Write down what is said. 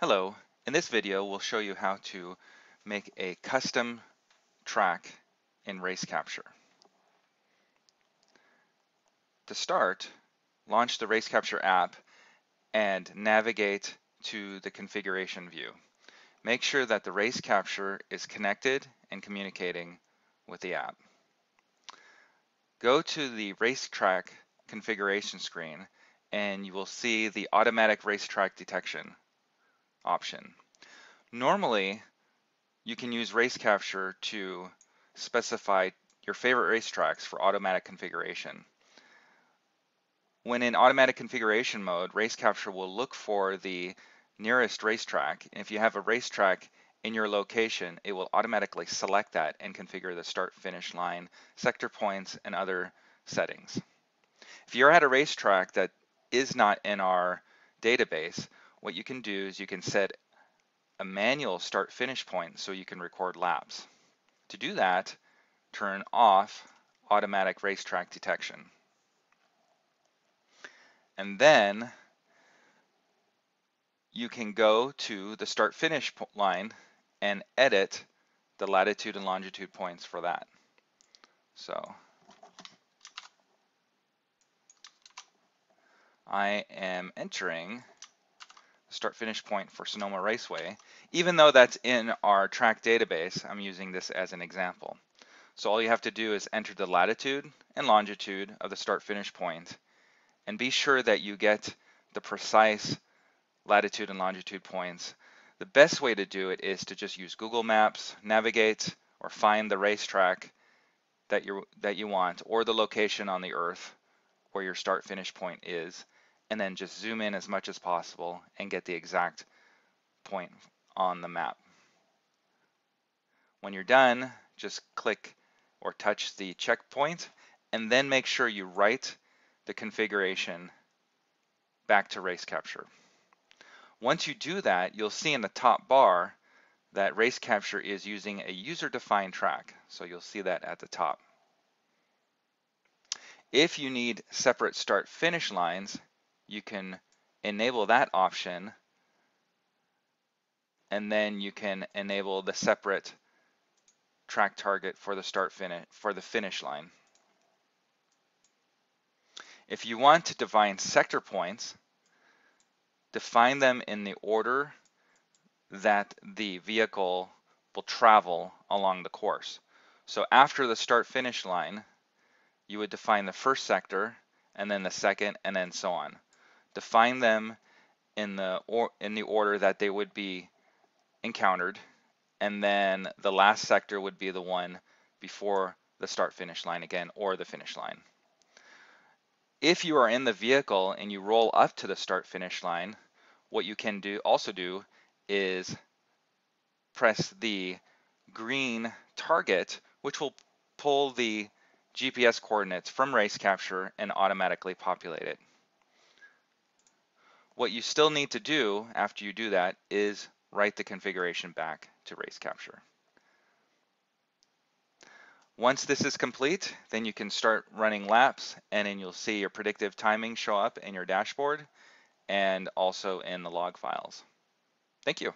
Hello, in this video we'll show you how to make a custom track in Race Capture. To start, launch the Race Capture app and navigate to the configuration view. Make sure that the Race Capture is connected and communicating with the app. Go to the racetrack configuration screen and you will see the automatic racetrack detection option. Normally, you can use race capture to specify your favorite racetracks for automatic configuration. When in automatic configuration mode, race capture will look for the nearest racetrack. And if you have a racetrack in your location, it will automatically select that and configure the start finish line, sector points, and other settings. If you're at a racetrack that is not in our database, what you can do is you can set a manual start finish point so you can record laps. To do that, turn off automatic racetrack detection. And then you can go to the start finish line and edit the latitude and longitude points for that. So I am entering start finish point for Sonoma Raceway, even though that's in our track database, I'm using this as an example. So all you have to do is enter the latitude and longitude of the start finish point and be sure that you get the precise latitude and longitude points. The best way to do it is to just use Google Maps, navigate, or find the racetrack that you that you want or the location on the earth where your start finish point is and then just zoom in as much as possible and get the exact point on the map. When you're done, just click or touch the checkpoint and then make sure you write the configuration back to race capture. Once you do that, you'll see in the top bar that race capture is using a user-defined track. So you'll see that at the top. If you need separate start finish lines, you can enable that option and then you can enable the separate track target for the start finish for the finish line. If you want to define sector points, define them in the order that the vehicle will travel along the course. So after the start finish line, you would define the first sector and then the second and then so on define them in the or in the order that they would be encountered and then the last sector would be the one before the start finish line again or the finish line. If you are in the vehicle and you roll up to the start finish line, what you can do also do is press the green target which will pull the GPS coordinates from race capture and automatically populate it. What you still need to do after you do that is write the configuration back to race capture. Once this is complete, then you can start running laps and then you'll see your predictive timing show up in your dashboard and also in the log files. Thank you.